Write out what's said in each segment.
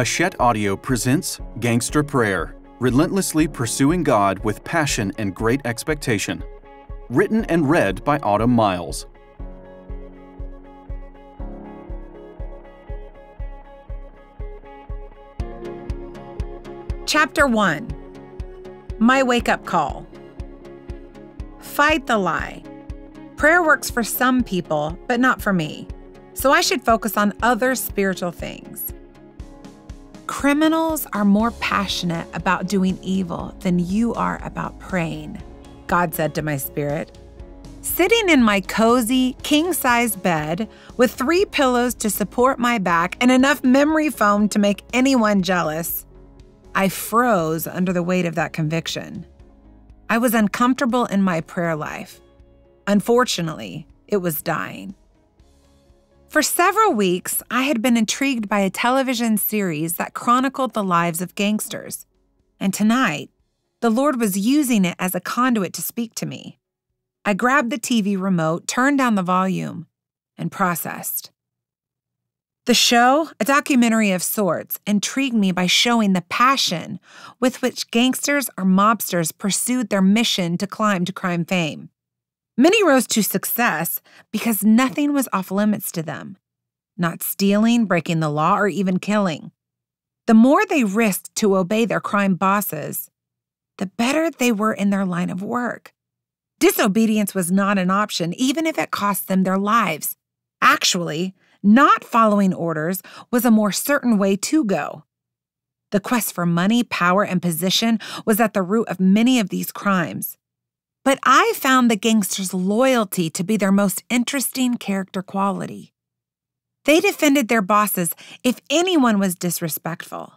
Hachette Audio presents Gangster Prayer, relentlessly pursuing God with passion and great expectation. Written and read by Autumn Miles. Chapter 1 My Wake Up Call. Fight the lie. Prayer works for some people, but not for me. So I should focus on other spiritual things. Criminals are more passionate about doing evil than you are about praying, God said to my spirit. Sitting in my cozy, king size bed with three pillows to support my back and enough memory foam to make anyone jealous, I froze under the weight of that conviction. I was uncomfortable in my prayer life. Unfortunately, it was dying. For several weeks, I had been intrigued by a television series that chronicled the lives of gangsters. And tonight, the Lord was using it as a conduit to speak to me. I grabbed the TV remote, turned down the volume, and processed. The show, a documentary of sorts, intrigued me by showing the passion with which gangsters or mobsters pursued their mission to climb to crime fame. Many rose to success because nothing was off limits to them not stealing, breaking the law, or even killing. The more they risked to obey their crime bosses, the better they were in their line of work. Disobedience was not an option, even if it cost them their lives. Actually, not following orders was a more certain way to go. The quest for money, power, and position was at the root of many of these crimes. But I found the gangsters' loyalty to be their most interesting character quality. They defended their bosses if anyone was disrespectful.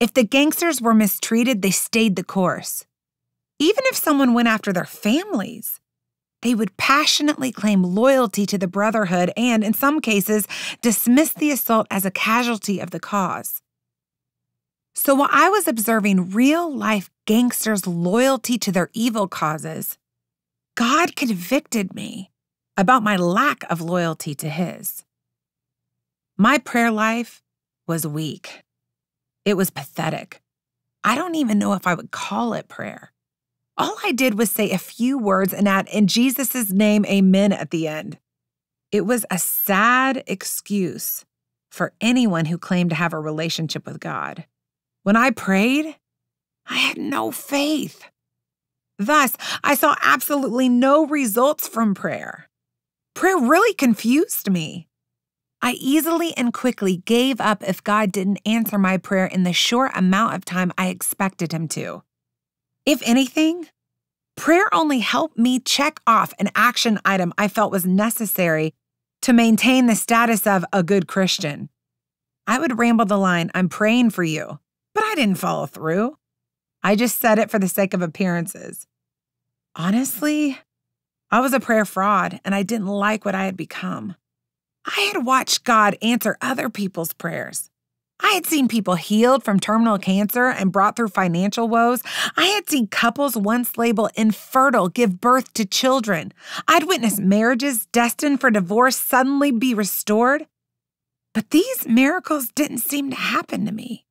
If the gangsters were mistreated, they stayed the course. Even if someone went after their families, they would passionately claim loyalty to the Brotherhood and, in some cases, dismiss the assault as a casualty of the cause. So while I was observing real life gangsters' loyalty to their evil causes, God convicted me about my lack of loyalty to His. My prayer life was weak. It was pathetic. I don't even know if I would call it prayer. All I did was say a few words and add, in Jesus' name, amen at the end. It was a sad excuse for anyone who claimed to have a relationship with God. When I prayed, I had no faith. Thus, I saw absolutely no results from prayer. Prayer really confused me. I easily and quickly gave up if God didn't answer my prayer in the short amount of time I expected Him to. If anything, prayer only helped me check off an action item I felt was necessary to maintain the status of a good Christian. I would ramble the line, I'm praying for you, but I didn't follow through. I just said it for the sake of appearances. Honestly, I was a prayer fraud and I didn't like what I had become. I had watched God answer other people's prayers. I had seen people healed from terminal cancer and brought through financial woes. I had seen couples once labeled infertile give birth to children. I'd witnessed marriages destined for divorce suddenly be restored. But these miracles didn't seem to happen to me.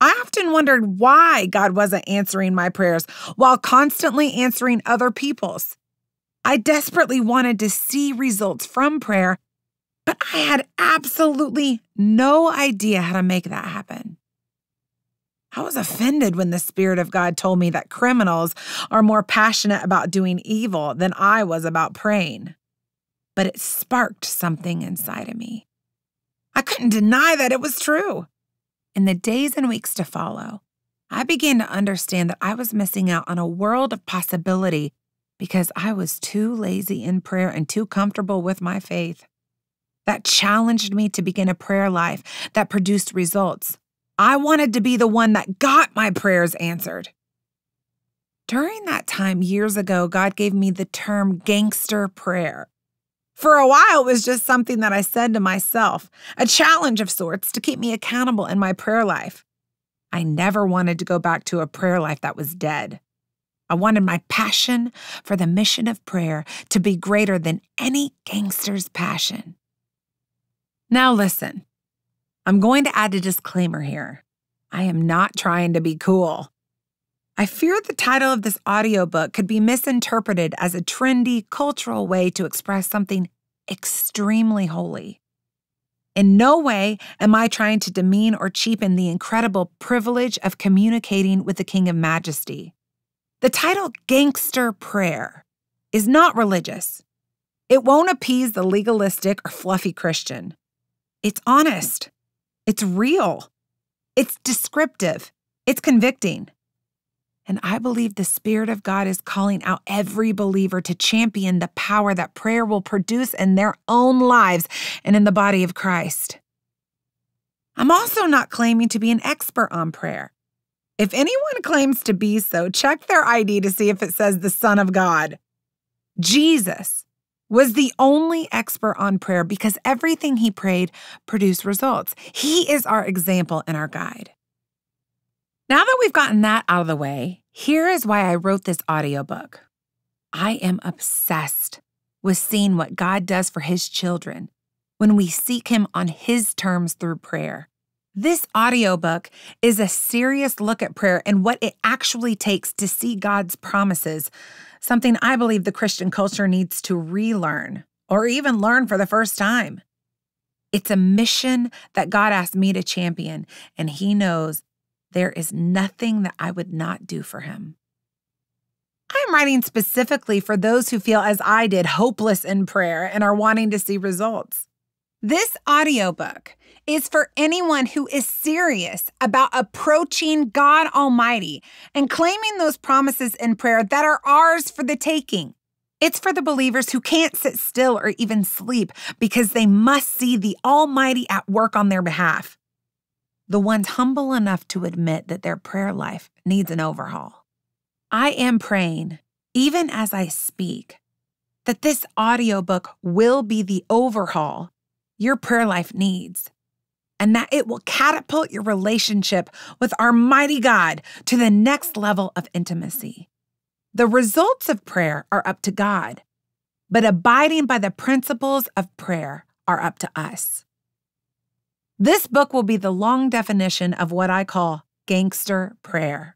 I often wondered why God wasn't answering my prayers while constantly answering other people's. I desperately wanted to see results from prayer, but I had absolutely no idea how to make that happen. I was offended when the Spirit of God told me that criminals are more passionate about doing evil than I was about praying. But it sparked something inside of me. I couldn't deny that it was true. In the days and weeks to follow, I began to understand that I was missing out on a world of possibility because I was too lazy in prayer and too comfortable with my faith. That challenged me to begin a prayer life that produced results. I wanted to be the one that got my prayers answered. During that time years ago, God gave me the term gangster prayer. For a while, it was just something that I said to myself, a challenge of sorts to keep me accountable in my prayer life. I never wanted to go back to a prayer life that was dead. I wanted my passion for the mission of prayer to be greater than any gangster's passion. Now, listen I'm going to add a disclaimer here. I am not trying to be cool. I fear the title of this audiobook could be misinterpreted as a trendy cultural way to express something extremely holy. In no way am I trying to demean or cheapen the incredible privilege of communicating with the King of Majesty. The title Gangster Prayer is not religious. It won't appease the legalistic or fluffy Christian. It's honest. It's real. It's descriptive. It's convicting. And I believe the Spirit of God is calling out every believer to champion the power that prayer will produce in their own lives and in the body of Christ. I'm also not claiming to be an expert on prayer. If anyone claims to be so, check their ID to see if it says the Son of God. Jesus was the only expert on prayer because everything he prayed produced results. He is our example and our guide. Now that we've gotten that out of the way, here is why I wrote this audiobook. I am obsessed with seeing what God does for his children when we seek him on his terms through prayer. This audiobook is a serious look at prayer and what it actually takes to see God's promises, something I believe the Christian culture needs to relearn or even learn for the first time. It's a mission that God asked me to champion, and He knows there is nothing that I would not do for him. I'm writing specifically for those who feel, as I did, hopeless in prayer and are wanting to see results. This audiobook is for anyone who is serious about approaching God Almighty and claiming those promises in prayer that are ours for the taking. It's for the believers who can't sit still or even sleep because they must see the Almighty at work on their behalf the ones humble enough to admit that their prayer life needs an overhaul. I am praying, even as I speak, that this audiobook will be the overhaul your prayer life needs, and that it will catapult your relationship with our mighty God to the next level of intimacy. The results of prayer are up to God, but abiding by the principles of prayer are up to us. This book will be the long definition of what I call gangster prayer.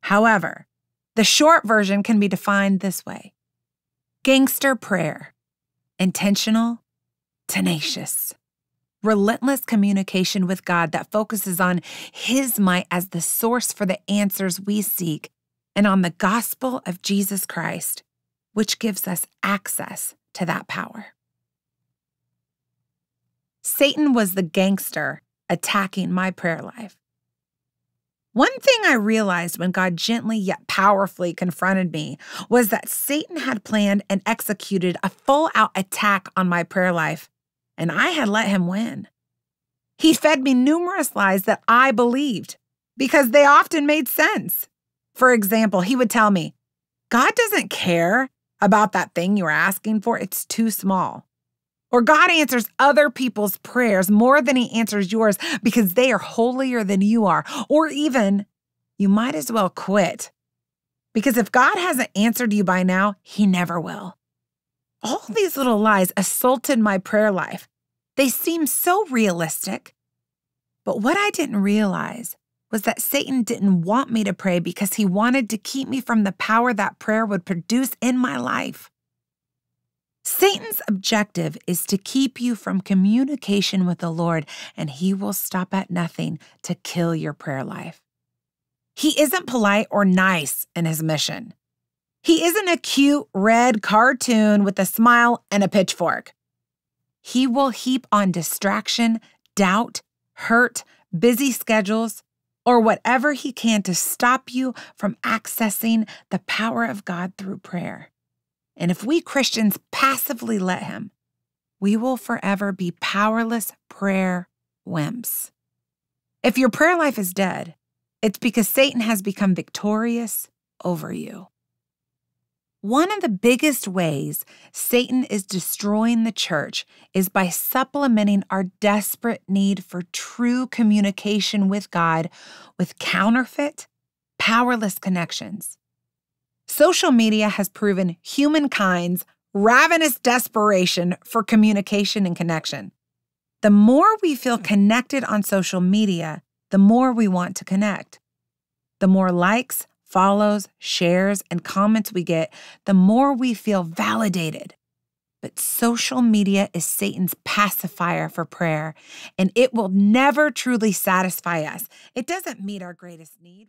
However, the short version can be defined this way Gangster prayer, intentional, tenacious, relentless communication with God that focuses on His might as the source for the answers we seek and on the gospel of Jesus Christ, which gives us access to that power. Satan was the gangster attacking my prayer life. One thing I realized when God gently yet powerfully confronted me was that Satan had planned and executed a full out attack on my prayer life, and I had let him win. He fed me numerous lies that I believed because they often made sense. For example, he would tell me, God doesn't care about that thing you're asking for, it's too small. Or God answers other people's prayers more than he answers yours because they are holier than you are. Or even, you might as well quit. Because if God hasn't answered you by now, he never will. All these little lies assaulted my prayer life. They seem so realistic. But what I didn't realize was that Satan didn't want me to pray because he wanted to keep me from the power that prayer would produce in my life. Satan's objective is to keep you from communication with the Lord, and he will stop at nothing to kill your prayer life. He isn't polite or nice in his mission. He isn't a cute red cartoon with a smile and a pitchfork. He will heap on distraction, doubt, hurt, busy schedules, or whatever he can to stop you from accessing the power of God through prayer. And if we Christians passively let him, we will forever be powerless prayer wimps. If your prayer life is dead, it's because Satan has become victorious over you. One of the biggest ways Satan is destroying the church is by supplementing our desperate need for true communication with God with counterfeit, powerless connections. Social media has proven humankind's ravenous desperation for communication and connection. The more we feel connected on social media, the more we want to connect. The more likes, follows, shares, and comments we get, the more we feel validated. But social media is Satan's pacifier for prayer, and it will never truly satisfy us. It doesn't meet our greatest need.